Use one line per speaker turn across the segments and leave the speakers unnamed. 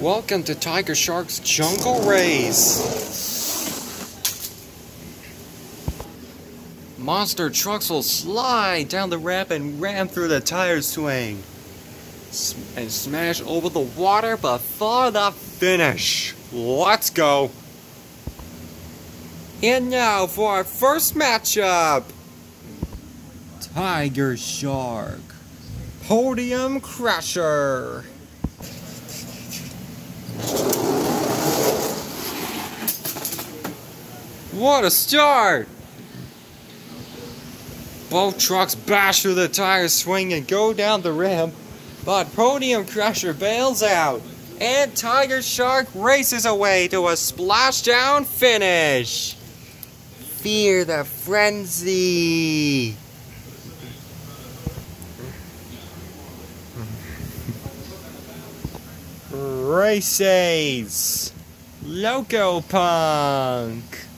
Welcome to Tiger Shark's Jungle Race. Monster trucks will slide down the ramp and ram through the tire swing. And smash over the water before the finish. Let's go. And now for our first matchup. Tiger Shark. Podium Crusher. What a start! Both trucks bash through the tire swing and go down the ramp, but Podium Crusher bails out, and Tiger Shark races away to a splashdown finish. Fear the frenzy! Race Ace! Loco Punk!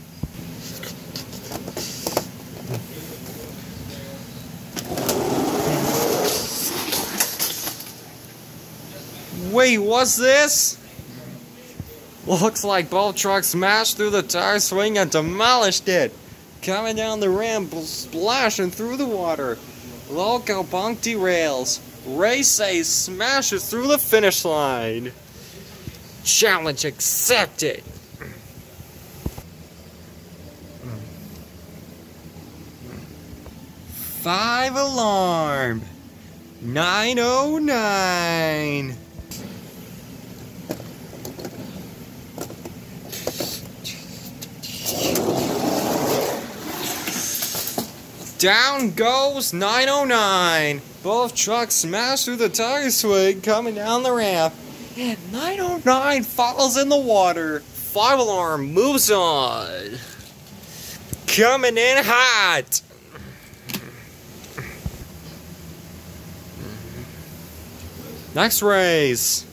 Wait, what's this? Looks like both trucks smashed through the tire swing and demolished it. Coming down the ramp, splashing through the water. Loco Punk derails. Race Ace smashes through the finish line. Challenge accepted. Five alarm. 909. Down goes 909. Both trucks smash through the tire swing coming down the ramp. And 909 falls in the water. Five alarm moves on. Coming in hot. Next race.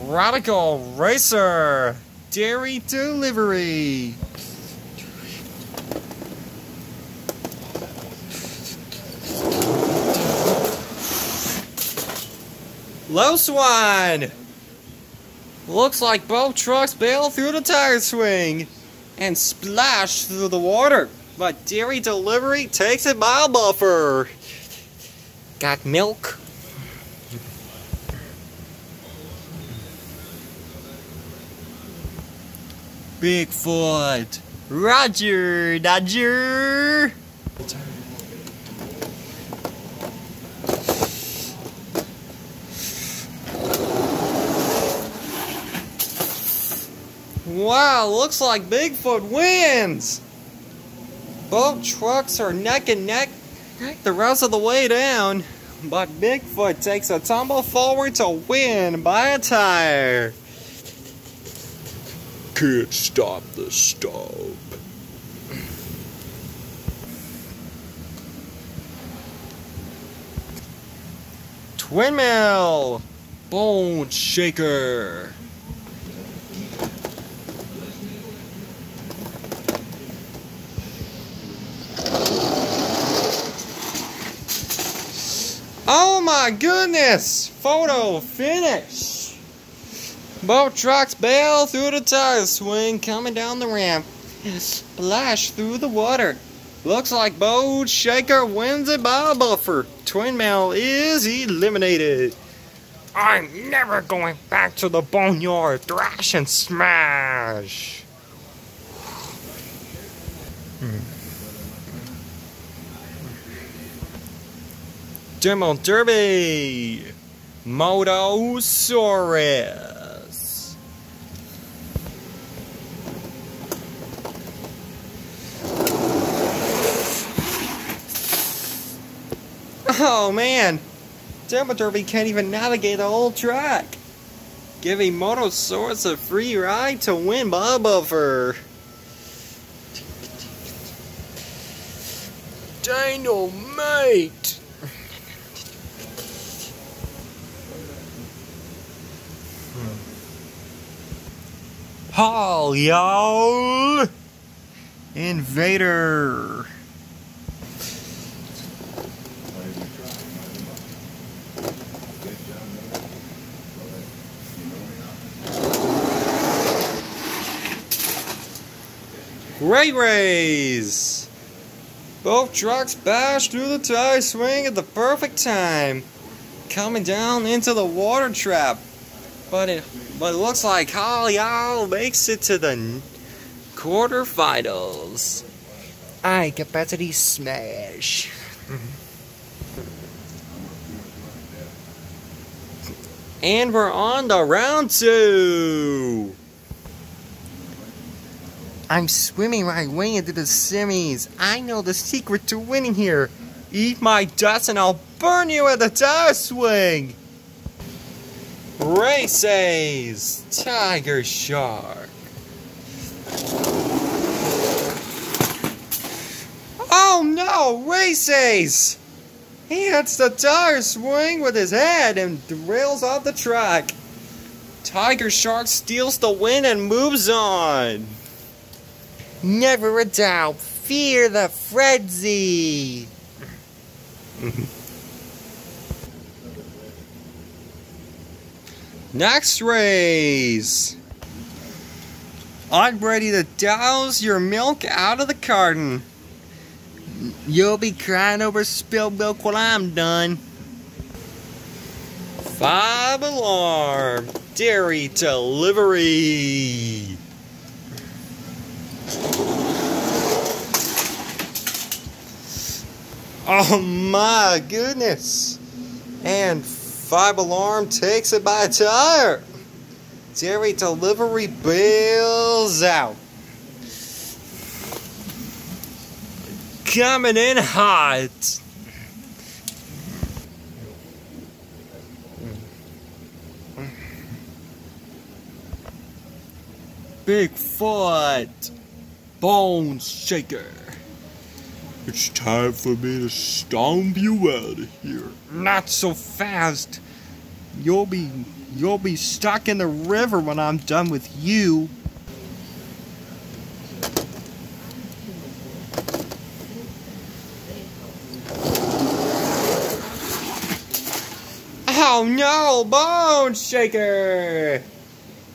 Radical Racer. Dairy Delivery. Low Swan! Looks like both trucks bail through the tire swing and splash through the water. But Dairy Delivery takes it mile buffer. Got milk? Bigfoot! Roger, Dodger! Wow, looks like Bigfoot wins! Both trucks are neck and neck the rest of the way down, but Bigfoot takes a tumble forward to win by a tire. Can't stop the stub. Twin Mill! Bone Shaker! Oh my goodness! Photo finish! Boat trucks bail through the tire swing coming down the ramp. Splash through the water. Looks like Bone Shaker wins it by a buffer. Twin Mill is eliminated. I'm never going back to the boneyard. Thrash and smash. Hmm. Demo Derby! Motosaurus! Oh man! Demo Derby can't even navigate the whole track! Giving Motosaurus a free ride to win a buffer! Dynamite! Haul, y'all! Invader! Ray Rays! Both trucks bash through the tie swing at the perfect time, coming down into the water trap. But it, but it looks like Haul Y'all makes it to the quarterfinals. I capacity smash. Mm-hmm. and we're on to round two. I'm swimming my way into the semis. I know the secret to winning here. Eat my dust and I'll burn you at the tire swing. Race Ace, Tiger Shark. Oh no, Race Ace! He hits the tire swing with his head and derails off the track. Tiger Shark steals the win and moves on. Never a doubt. Fear the frenzy. Next race. I'm ready to douse your milk out of the carton. You'll be crying over spilled milk when I'm done. Five alarm. Dairy delivery. Oh my goodness. And Five Alarm takes it by a tire. Dairy delivery bails out. Coming in hot. Bigfoot. Bone Shaker.
It's time for me to stomp you out of here.
Not so fast. You'll be you'll be stuck in the river when I'm done with you. Oh no, Bone Shaker!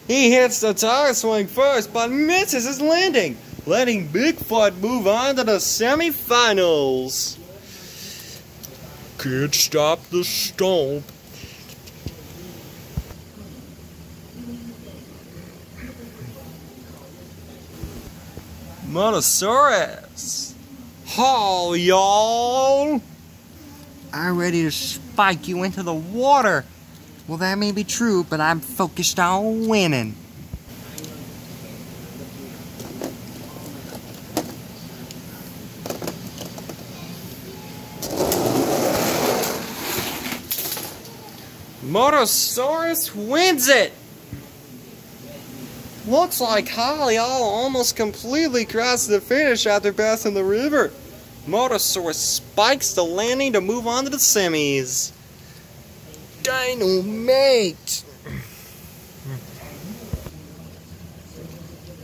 He hits the tire swing first, but misses his landing, letting Bigfoot move on to the semifinals.
Can't stop the stomp.
Motosaurus! Haul, y'all! I'm ready to spike you into the water. Well, that may be true, but I'm focused on winning. Motosaurus wins it! Looks like Haul Y'all almost completely crossed the finish after passing the river. Motosaurus spikes the landing to move on to the semis. Dynamite!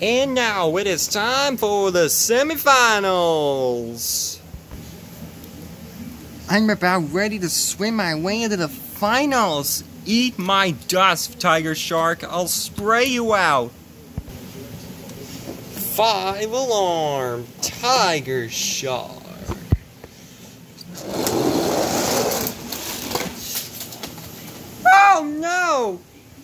And now it is time for the semifinals. I'm about ready to swim my way into the finals. Eat my dust, Tiger Shark. I'll spray you out. Five alarm, Tiger Shark. Oh no!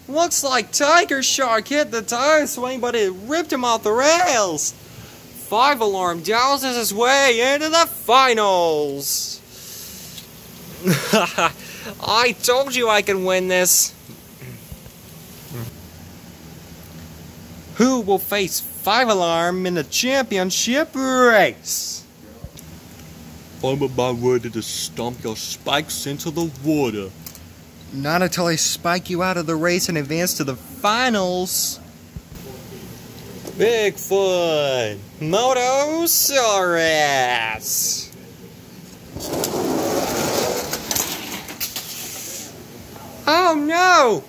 Looks like Tiger Shark hit the tire swing, but it ripped him off the rails. Five Alarm douses his way into the finals. I told you I could win this. Who will face Five Alarm in the championship race?
I'm about ready to stomp your spikes into the water.
Not until I spike you out of the race and advance to the finals. Bigfoot, Motosaurus. Oh no!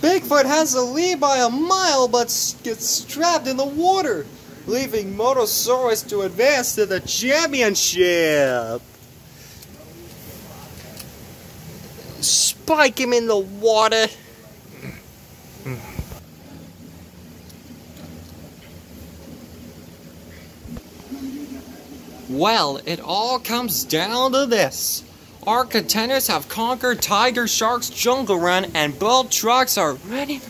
Bigfoot has the lead by a mile but gets trapped in the water, leaving Motosaurus to advance to the championship. Spike him in the water. Well, it all comes down to this. Our contenders have conquered Tiger Shark's Jungle Run, and both trucks are ready,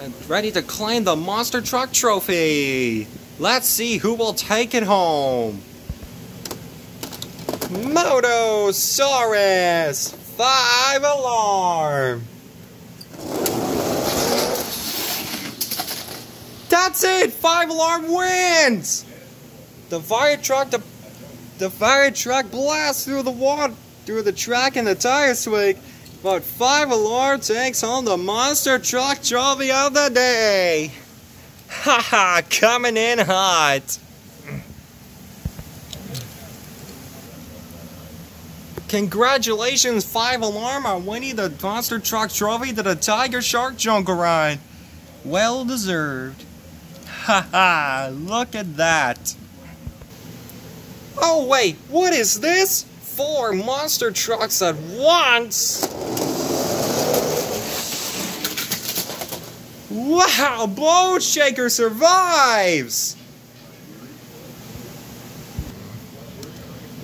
uh, ready to claim the Monster Truck Trophy. Let's see who will take it home. Motosaurus! Five alarm! That's it! Five alarm wins! The fire truck, the, the fire truck blasts through the water, through the track and the tire swing, but five alarm takes home the monster truck trophy of the day. Haha, coming in hot. Congratulations, Five Alarm, on winning the Monster Truck Trophy to the Tiger Shark Jungle Ride. Well deserved. Haha, look at that. Oh wait, what is this? Four monster trucks at once? Wow, Bone Shaker survives!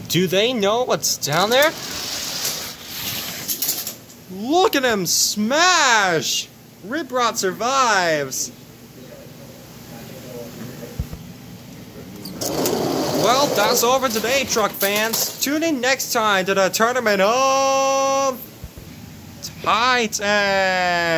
Do they know what's down there? Look at him smash! Rip Rod survives! Well, that's all for today, truck fans. Tune in next time to the Tournament of Titans.